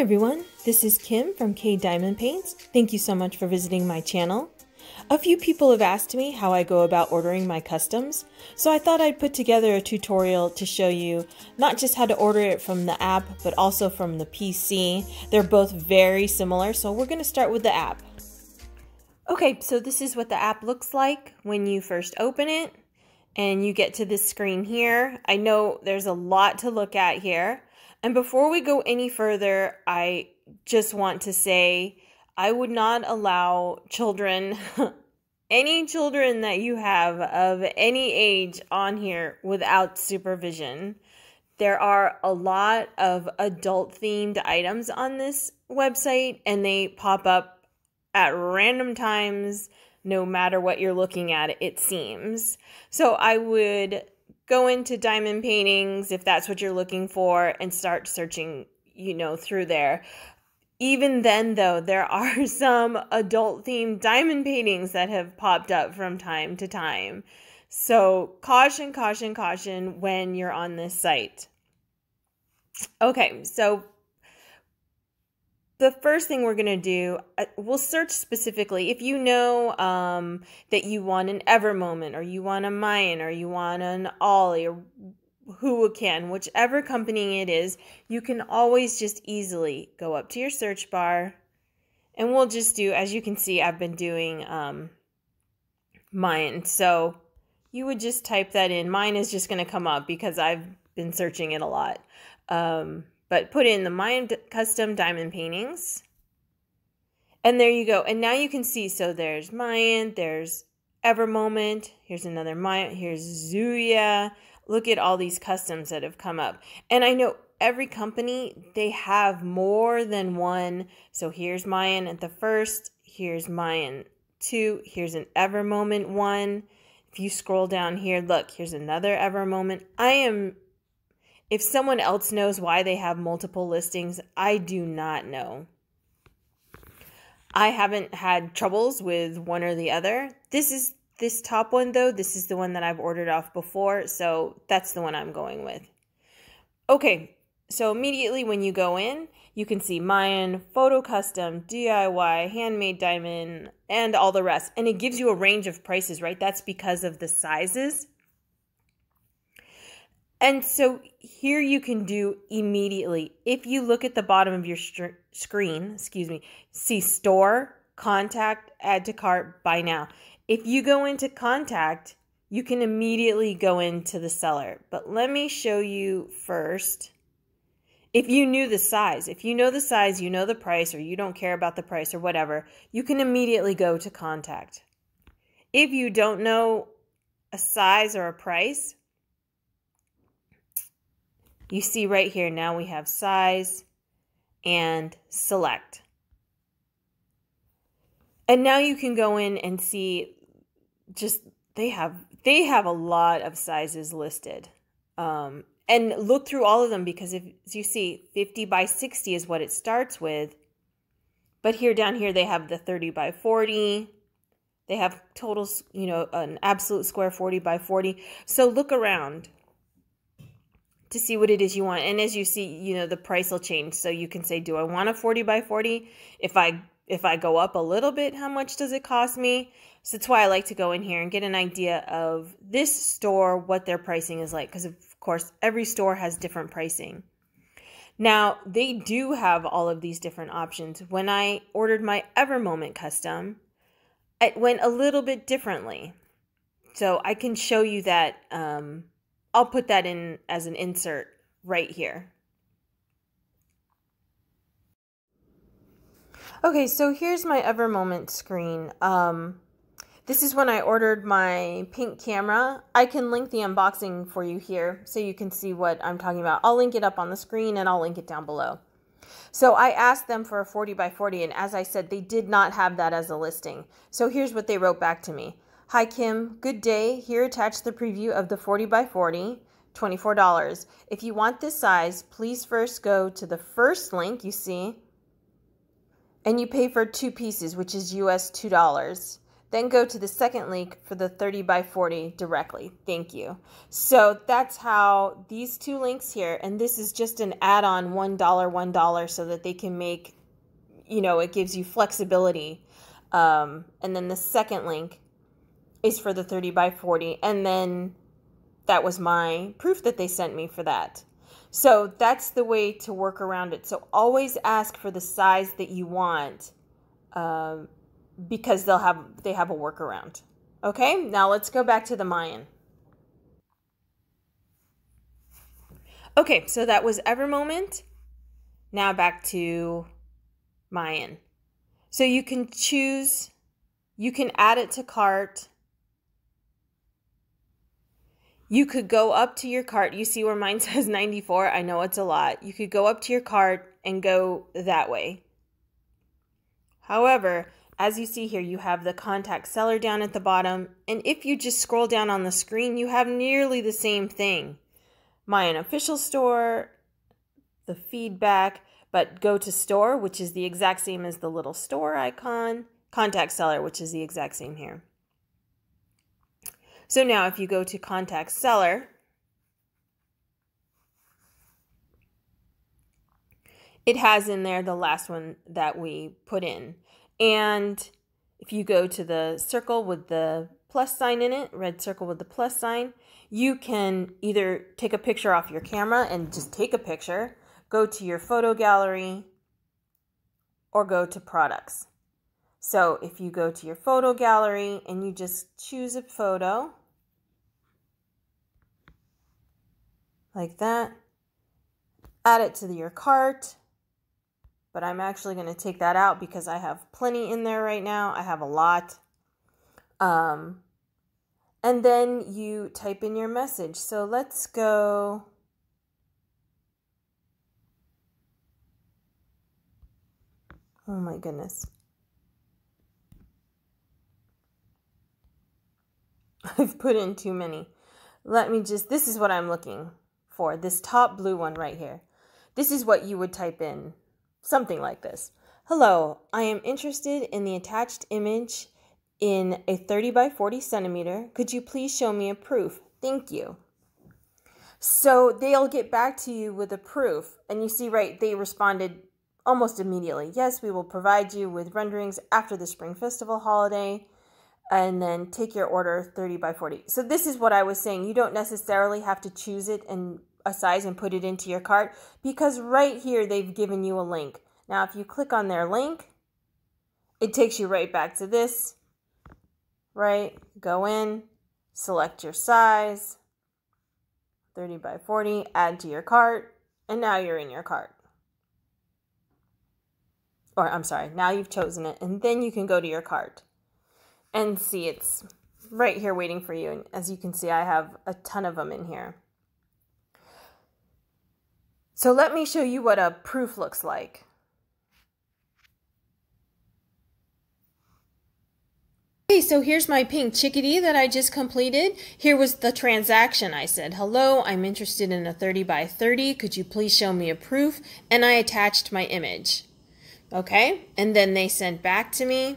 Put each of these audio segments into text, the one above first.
Everyone, this is Kim from K Diamond Paints. Thank you so much for visiting my channel. A few people have asked me how I go about ordering my customs, so I thought I'd put together a tutorial to show you not just how to order it from the app, but also from the PC. They're both very similar, so we're going to start with the app. Okay, so this is what the app looks like when you first open it and you get to this screen here. I know there's a lot to look at here. And before we go any further, I just want to say I would not allow children, any children that you have of any age on here without supervision. There are a lot of adult themed items on this website, and they pop up at random times no matter what you're looking at, it seems. So I would go into diamond paintings if that's what you're looking for and start searching, you know, through there. Even then, though, there are some adult themed diamond paintings that have popped up from time to time. So, caution, caution, caution when you're on this site. Okay, so the first thing we're going to do, uh, we'll search specifically. If you know um, that you want an Ever moment, or you want a MEIAN, or you want an Ollie, or Huacan, whichever company it is, you can always just easily go up to your search bar. And we'll just do, as you can see, I've been doing um, mine. So you would just type that in. Mine is just going to come up because I've been searching it a lot. Um, but put in the MEIAN custom diamond paintings. And there you go. And now you can see, so there's MEIAN, there's Ever Moment, here's another MEIAN, here's ZOOYA. Look at all these customs that have come up. And I know every company, they have more than one. So here's MEIAN at the first, here's MEIAN two, here's an Ever Moment one. If you scroll down here, look, here's another Ever Moment. I am if someone else knows why they have multiple listings, I do not know. I haven't had troubles with one or the other. This is this top one though. This is the one that I've ordered off before, so that's the one I'm going with. Okay, so immediately when you go in, you can see MEIAN, Photo Custom, DIY, Handmade Diamond, and all the rest. And it gives you a range of prices, right? That's because of the sizes. And so here you can do immediately. If you look at the bottom of your screen, excuse me, see store, contact, add to cart, buy now. If you go into contact, you can immediately go into the seller. But let me show you first. If you knew the size, if you know the size, you know the price, or you don't care about the price or whatever, you can immediately go to contact. If you don't know a size or a price, you see right here, now we have size and select. And now you can go in and see just they have they have a lot of sizes listed. Um, and look through all of them because if you see 50 by 60 is what it starts with. But here down here they have the 30 by 40. They have totals, you know, an absolute square 40 by 40. So look around to see what it is you want. And as you see, you know, the price will change. So you can say, do I want a 40 by 40? If I if I go up a little bit, how much does it cost me? So that's why I like to go in here and get an idea of this store, what their pricing is like. Because of course, every store has different pricing. Now, they do have all of these different options. When I ordered my Ever Moment custom, it went a little bit differently. So I can show you that um, I'll put that in as an insert right here. Okay, so here's my Ever Moment screen. Um, this is when I ordered my pink camera. I can link the unboxing for you here so you can see what I'm talking about. I'll link it up on the screen and I'll link it down below. So I asked them for a 40 by 40 and as I said, they did not have that as a listing. So here's what they wrote back to me. Hi Kim, good day. Here attached the preview of the 40 by 40, $24. If you want this size, please first go to the first link you see and you pay for two pieces, which is US $2. then go to the second link for the 30 by 40 directly. Thank you. So that's how these two links here, and this is just an add on $1, $1 so that they can make, you know, it gives you flexibility. Um, and then the second link is for the 30 by 40. And then that was my proof that they sent me for that. So that's the way to work around it. So always ask for the size that you want. Um, because they'll have they have a workaround. Okay, now let's go back to the MEIAN. Okay, so that was Evermoment. Now back to MEIAN. So you can choose, you can add it to cart. You could go up to your cart. You see where mine says 94? I know it's a lot. You could go up to your cart and go that way. However, as you see here, you have the contact seller down at the bottom. And if you just scroll down on the screen, you have nearly the same thing. My unofficial store, the feedback, but go to store, which is the exact same as the little store icon, contact seller, which is the exact same here. So now if you go to contact seller, it has in there the last one that we put in. And if you go to the circle with the plus sign in it, red circle with the plus sign, you can either take a picture off your camera and just take a picture, go to your photo gallery, or go to products. So if you go to your photo gallery and you just choose a photo, like that, add it to your cart, but I'm actually going to take that out because I have plenty in there right now. I have a lot. Um, and then you type in your message. So let's go. Oh my goodness. I've put in too many. Let me just, this is what I'm looking This top blue one right here. This is what you would type in something like this. Hello, I am interested in the attached image in a 30 by 40 centimeter. Could you please show me a proof? Thank you. So they'll get back to you with a proof. And you see, right, they responded almost immediately. Yes, we will provide you with renderings after the Spring Festival holiday and then take your order 30 by 40. So this is what I was saying. You don't necessarily have to choose it and a size and put it into your cart because right here they've given you a link. Now, if you click on their link, it takes you right back to this, right? Go in, select your size, 30 by 40, add to your cart, and now you're in your cart. Or I'm sorry, now you've chosen it, and then you can go to your cart and see it's right here waiting for you. And as you can see, I have a ton of them in here. So let me show you what a proof looks like. Okay, so here's my pink chickadee that I just completed. Here was the transaction. I said, hello, I'm interested in a 30 by 30. Could you please show me a proof? And I attached my image. Okay, and then they sent back to me,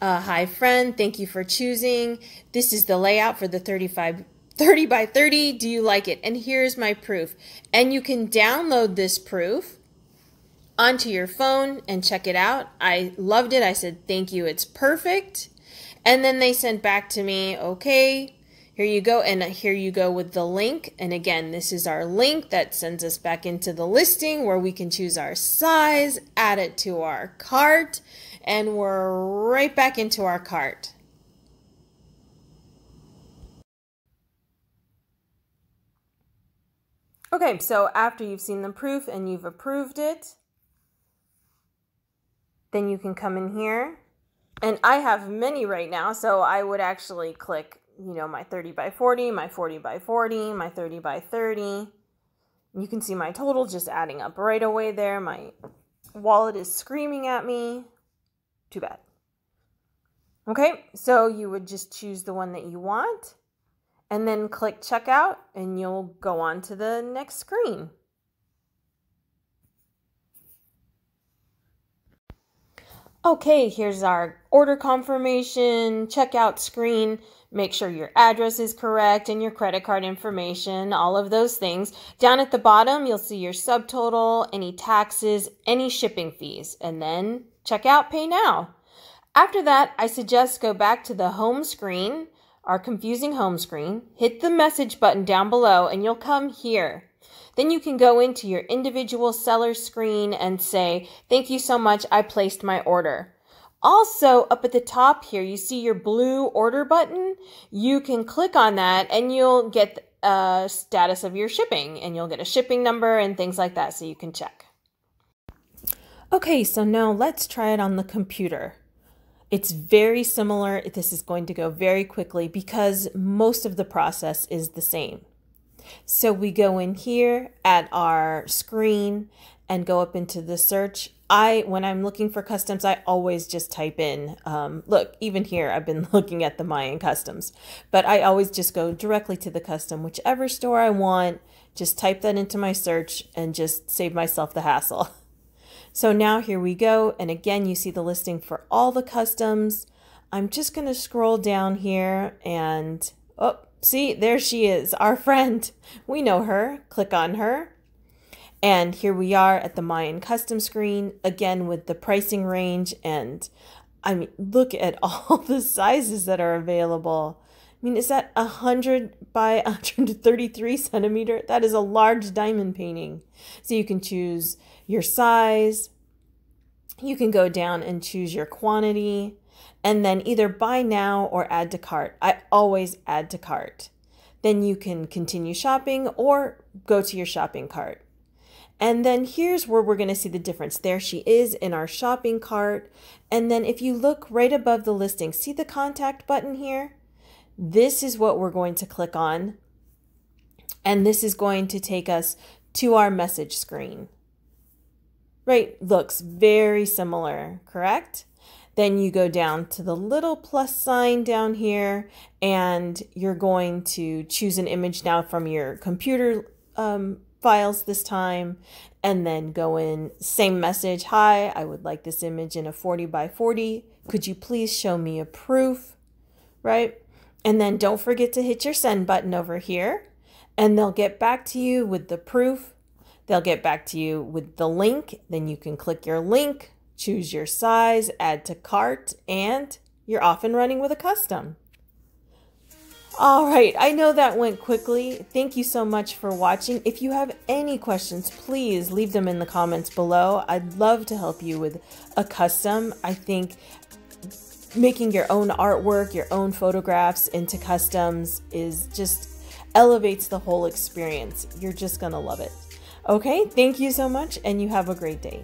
uh, hi friend, thank you for choosing. This is the layout for the 35 30 by 30. Do you like it? And here's my proof. And you can download this proof onto your phone and check it out. I loved it. I said, thank you. It's perfect. And then they sent back to me, okay, here you go. And here you go with the link. And again, this is our link that sends us back into the listing where we can choose our size, add it to our cart, and we're right back into our cart. Okay, so after you've seen the proof and you've approved it, then you can come in here. And I have many right now, so I would actually click, you know, my 30 by 40, my 40 by 40, my 30 by 30. You can see my total just adding up right away there. My wallet is screaming at me. Too bad. Okay, so you would just choose the one that you want and then click checkout and you'll go on to the next screen. Okay, here's our order confirmation, checkout screen. Make sure your address is correct and your credit card information, all of those things. Down at the bottom, you'll see your subtotal, any taxes, any shipping fees, and then check out Pay Now. After that, I suggest go back to the home screen, our confusing home screen, hit the message button down below, and you'll come here. Then you can go into your individual seller screen and say, Thank you so much, I placed my order. Also, up at the top here, you see your blue order button. You can click on that and you'll get a status of your shipping and you'll get a shipping number and things like that so you can check. Okay, so now let's try it on the computer. It's very similar. This is going to go very quickly because most of the process is the same. So we go in here at our screen and go up into the search. I, when I'm looking for customs, I always just type in, um, look, even here, I've been looking at the MEIAN customs, but I always just go directly to the custom, whichever store I want, just type that into my search and just save myself the hassle. So now here we go. And again, you see the listing for all the customs. I'm just going to scroll down here and, oh, See, there she is, our friend. We know her. Click on her. And here we are at the MEIAN custom screen, again with the pricing range. And I mean, look at all the sizes that are available. I mean, is that 100 by 133 centimeter? That is a large diamond painting. So you can choose your size. You can go down and choose your quantity and then either buy now or add to cart. I always add to cart. Then you can continue shopping or go to your shopping cart. And then here's where we're going to see the difference. There she is in our shopping cart. And then if you look right above the listing, see the contact button here? This is what we're going to click on. And this is going to take us to our message screen. Right, looks very similar, correct? Then you go down to the little plus sign down here and you're going to choose an image now from your computer um, files this time and then go in same message. Hi, I would like this image in a 40 by 40. Could you please show me a proof? Right? And then don't forget to hit your send button over here and they'll get back to you with the proof. They'll get back to you with the link. Then you can click your link, choose your size, add to cart, and you're off and running with a custom. All right, I know that went quickly. Thank you so much for watching. If you have any questions, please leave them in the comments below. I'd love to help you with a custom. I think making your own artwork, your own photographs into customs is just elevates the whole experience. You're just going to love it. Okay, thank you so much, and you have a great day.